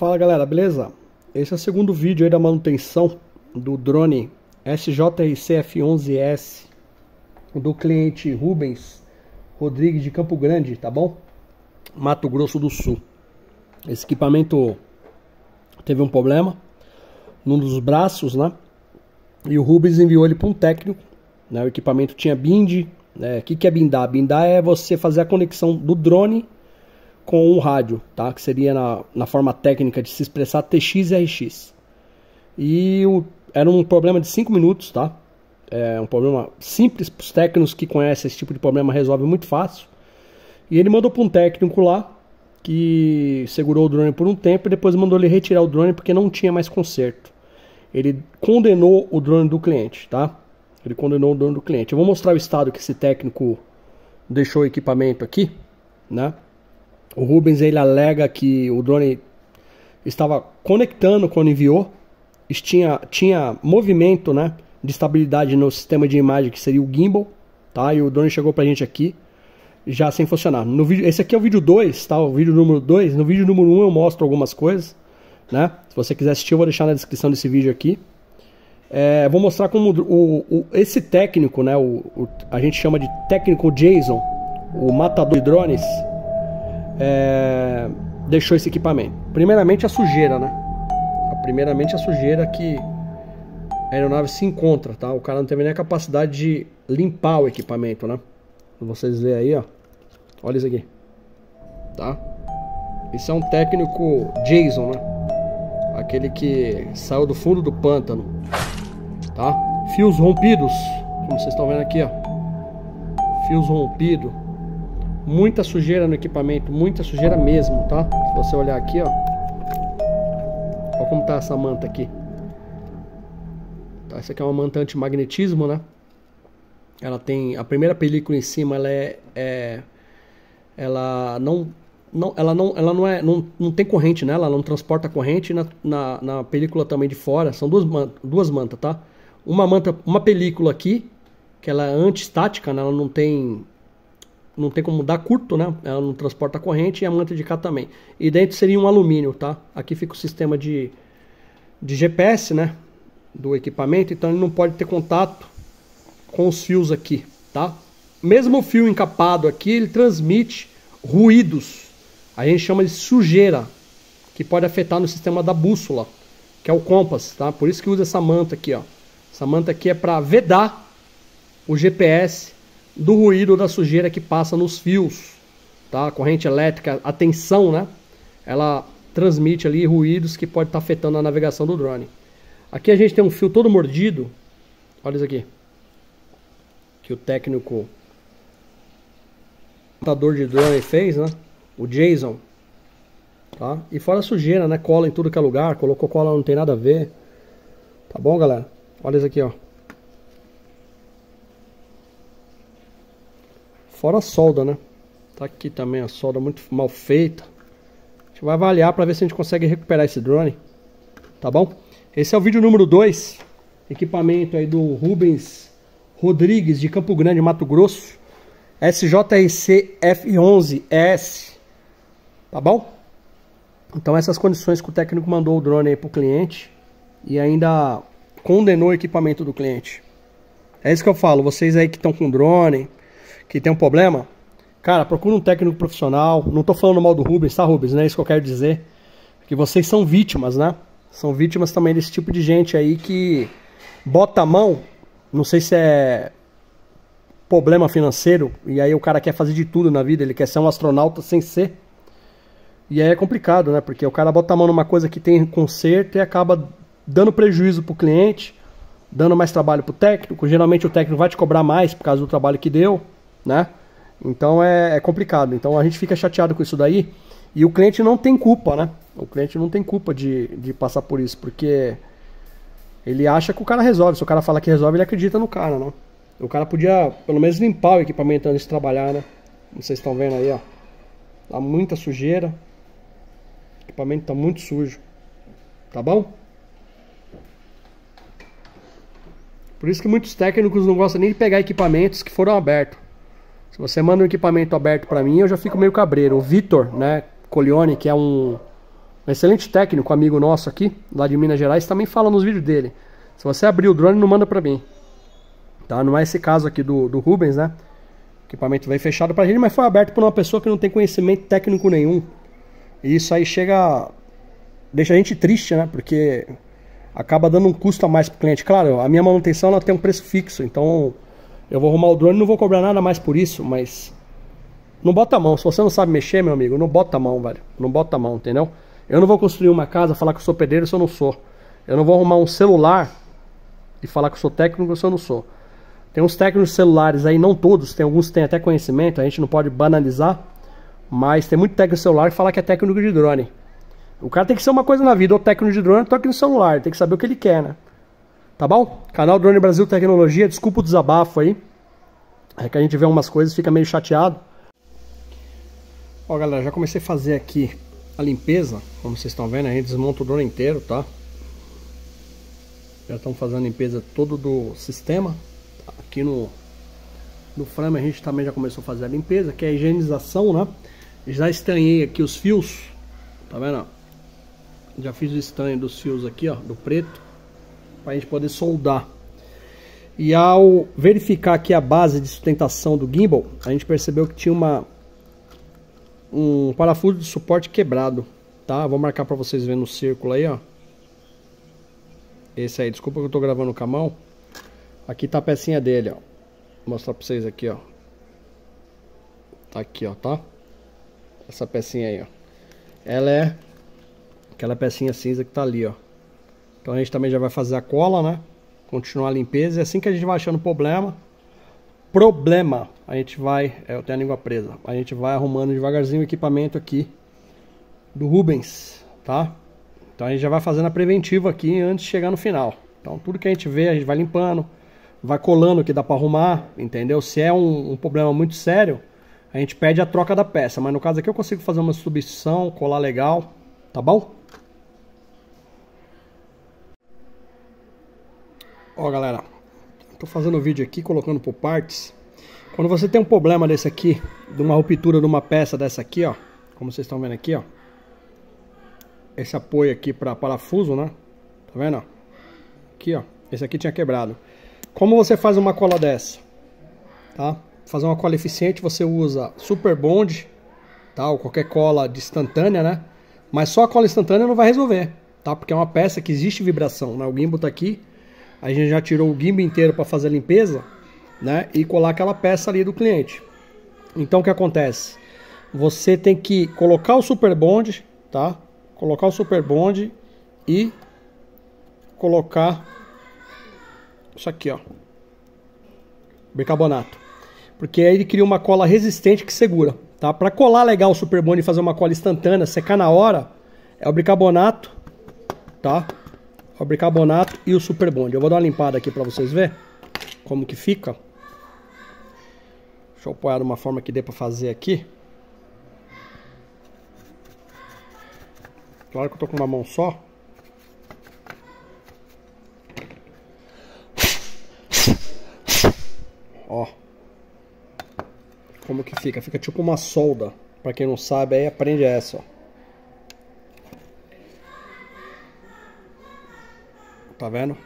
Fala galera, beleza? Esse é o segundo vídeo aí da manutenção do drone SJRCF11S do cliente Rubens Rodrigues de Campo Grande, tá bom? Mato Grosso do Sul. Esse equipamento teve um problema num dos braços, né? E o Rubens enviou ele para um técnico. Né? O equipamento tinha bind. Né? O que, que é bindar? Bindar é você fazer a conexão do drone com um rádio, tá? Que seria na, na forma técnica de se expressar TX e RX. E o, era um problema de 5 minutos, tá? É um problema simples para os técnicos que conhecem esse tipo de problema, resolve muito fácil. E ele mandou para um técnico lá que segurou o drone por um tempo e depois mandou ele retirar o drone porque não tinha mais conserto. Ele condenou o drone do cliente, tá? Ele condenou o drone do cliente. Eu vou mostrar o estado que esse técnico deixou o equipamento aqui, né? O Rubens ele alega que o drone estava conectando quando enviou, tinha, tinha movimento, né, de estabilidade no sistema de imagem que seria o gimbal, tá? E o drone chegou pra gente aqui já sem funcionar. No vídeo, esse aqui é o vídeo 2, tá? O vídeo número 2. No vídeo número 1 um eu mostro algumas coisas, né? Se você quiser assistir, eu vou deixar na descrição desse vídeo aqui. É, vou mostrar como o, o, esse técnico, né? O, o, a gente chama de técnico Jason, o matador de drones, é, deixou esse equipamento. Primeiramente a sujeira, né? Primeiramente a sujeira que a aeronave se encontra, tá? O cara não teve nem a capacidade de limpar o equipamento, né? Vocês verem aí, ó. Olha isso aqui. Tá? Isso é um técnico Jason, né? Aquele que saiu do fundo do pântano. Tá? Fios rompidos, como vocês estão vendo aqui, ó. Fios rompidos. Muita sujeira no equipamento, muita sujeira mesmo, tá? Se você olhar aqui, ó. Olha como tá essa manta aqui. Tá, essa aqui é uma manta antimagnetismo, né? Ela tem a primeira película em cima, ela é, é ela não não, ela não, ela não é, não, não tem corrente, né? Ela não transporta corrente na, na, na película também de fora. São duas, duas mantas, tá? Uma manta, uma película aqui, que ela é antistática, né? Ela não tem, não tem como dar curto, né? Ela não transporta corrente e a manta de cá também. E dentro seria um alumínio, tá? Aqui fica o sistema de, de GPS, né? Do equipamento, então ele não pode ter contato com os fios aqui, tá? Mesmo o fio encapado aqui, ele transmite ruídos. A gente chama de sujeira, que pode afetar no sistema da bússola, que é o compass, tá? Por isso que usa essa manta aqui, ó. Essa manta aqui é para vedar o GPS do ruído da sujeira que passa nos fios, tá? A corrente elétrica, a tensão, né? Ela transmite ali ruídos que pode estar tá afetando a navegação do drone. Aqui a gente tem um fio todo mordido. Olha isso aqui que o técnico montador de drone fez, né? O Jason. Tá? E fora a sujeira, né? Cola em tudo que é lugar. Colocou cola, não tem nada a ver. Tá bom, galera? Olha isso aqui, ó. Fora a solda, né? Tá aqui também a solda muito mal feita. A gente vai avaliar para ver se a gente consegue recuperar esse drone. Tá bom? Esse é o vídeo número 2. Equipamento aí do Rubens Rodrigues, de Campo Grande, Mato Grosso. SJRC F11S. Tá bom? Então essas condições que o técnico mandou o drone aí pro cliente e ainda condenou o equipamento do cliente. É isso que eu falo, vocês aí que estão com drone, que tem um problema, cara, procura um técnico profissional. Não tô falando mal do Rubens, tá, Rubens? Não é isso que eu quero dizer. Que vocês são vítimas, né? São vítimas também desse tipo de gente aí que bota a mão não sei se é problema financeiro e aí o cara quer fazer de tudo na vida, ele quer ser um astronauta sem ser. E aí é complicado, né? Porque o cara bota a mão numa coisa que tem conserto e acaba dando prejuízo pro cliente, dando mais trabalho pro técnico. Geralmente o técnico vai te cobrar mais por causa do trabalho que deu, né? Então é, é complicado. Então a gente fica chateado com isso daí. E o cliente não tem culpa, né? O cliente não tem culpa de, de passar por isso, porque ele acha que o cara resolve. Se o cara fala que resolve, ele acredita no cara, não. O cara podia, pelo menos, limpar o equipamento antes de trabalhar, né? Vocês estão vendo aí, ó. Tá muita sujeira. O equipamento tá muito sujo. Tá bom? Por isso que muitos técnicos não gostam nem de pegar equipamentos que foram abertos. Você manda um equipamento aberto para mim, eu já fico meio cabreiro. O Vitor, né, Colione, que é um excelente técnico, amigo nosso aqui, lá de Minas Gerais, também fala nos vídeos dele. Se você abrir o drone, não manda pra mim. Tá? Não é esse caso aqui do, do Rubens, né? O equipamento veio fechado pra gente, mas foi aberto por uma pessoa que não tem conhecimento técnico nenhum. E isso aí chega. deixa a gente triste, né? Porque acaba dando um custo a mais pro cliente. Claro, a minha manutenção ela tem um preço fixo, então eu vou arrumar o drone não vou cobrar nada mais por isso, mas. Não bota a mão. Se você não sabe mexer, meu amigo, não bota a mão, velho. Não bota a mão, entendeu? Eu não vou construir uma casa, falar que eu sou pedreiro se eu não sou. Eu não vou arrumar um celular e falar que eu sou técnico se eu não sou. Tem uns técnicos celulares aí, não todos, tem alguns que têm até conhecimento, a gente não pode banalizar, mas tem muito técnico celular que fala que é técnico de drone. O cara tem que ser uma coisa na vida, ou técnico de drone ou técnico de celular, tem que saber o que ele quer, né? Tá bom? Canal Drone Brasil Tecnologia, desculpa o desabafo aí. É que a gente vê umas coisas fica meio chateado. Ó galera, já comecei a fazer aqui a limpeza, como vocês estão vendo, a gente desmonta o drone inteiro, tá? Já estão fazendo a limpeza todo do sistema. Aqui no, no frame a gente também já começou a fazer a limpeza, que é a higienização, né? Já estranhei aqui os fios, tá vendo? Já fiz o estanho dos fios aqui, ó, do preto, para a gente poder soldar. E ao verificar aqui a base de sustentação do gimbal, a gente percebeu que tinha uma um parafuso de suporte quebrado, tá? Vou marcar para vocês verem no círculo aí, ó. Esse aí, desculpa que eu tô gravando com a mão. Aqui tá a pecinha dele, ó. Vou mostrar pra vocês aqui, ó. Tá aqui, ó, tá? Essa pecinha aí, ó. Ela é aquela pecinha cinza que tá ali, ó. Então a gente também já vai fazer a cola, né? Continuar a limpeza. E assim que a gente vai achando problema, problema, a gente vai, é, eu tenho a língua presa, a gente vai arrumando devagarzinho o equipamento aqui do Rubens, tá? Então a gente já vai fazendo a preventiva aqui antes de chegar no final. Então tudo que a gente vê, a gente vai limpando, vai colando o que dá para arrumar, entendeu? Se é um, um, problema muito sério, a gente pede a troca da peça, mas no caso aqui eu consigo fazer uma substituição, colar legal, tá bom? Ó galera, Tô fazendo o vídeo aqui, colocando por partes. Quando você tem um problema desse aqui, de uma ruptura de uma peça dessa aqui, ó. Como vocês estão vendo aqui, ó. Esse apoio aqui para parafuso, né? Tá vendo? Aqui, ó. Esse aqui tinha quebrado. Como você faz uma cola dessa? Tá? Fazer uma cola eficiente, você usa Super Bond, tá? Ou qualquer cola de instantânea, né? Mas só a cola instantânea não vai resolver, tá? Porque é uma peça que existe vibração, né? O gimbal tá aqui, a gente já tirou o gimbal inteiro para fazer a limpeza, né? E colar aquela peça ali do cliente. Então o que acontece? Você tem que colocar o super bond, tá? Colocar o super bond e colocar isso aqui, ó. Bicarbonato. Porque aí ele cria uma cola resistente que segura, tá? Para colar legal o super bond e fazer uma cola instantânea, secar na hora, é o bicarbonato, tá? O bicarbonato e o super bond. Eu vou dar uma limpada aqui para vocês verem como que fica. Deixa eu apoiar de uma forma que dê para fazer aqui. Claro que eu tô com uma mão só. Ó. Como que fica? Fica tipo uma solda. Pra quem não sabe, aí aprende essa, ó. Vendo?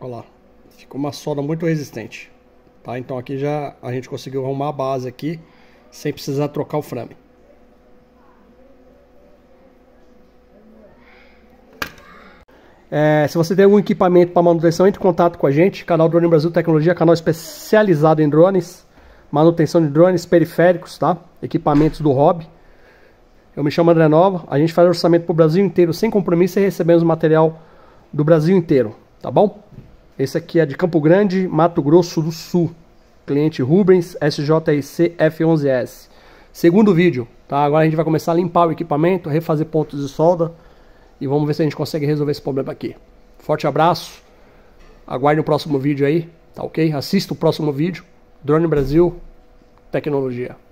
Olha lá. Ficou uma solda muito resistente. Tá? Então aqui já a gente conseguiu arrumar a base aqui sem precisar trocar o frame. É, se você tem algum equipamento para manutenção, entre em contato com a gente. Canal Drone Brasil Tecnologia, canal especializado em drones, manutenção de drones periféricos, tá? Equipamentos do hobby. Eu me chamo André Nova, a gente faz orçamento para o Brasil inteiro sem compromisso e recebemos material do Brasil inteiro, tá bom? Esse aqui é de Campo Grande, Mato Grosso do Sul. Cliente Rubens SJIC F11S. Segundo vídeo, tá? Agora a gente vai começar a limpar o equipamento, refazer pontos de solda e vamos ver se a gente consegue resolver esse problema aqui. Forte abraço, aguarde o próximo vídeo aí, tá ok? Assista o próximo vídeo. Drone Brasil, tecnologia.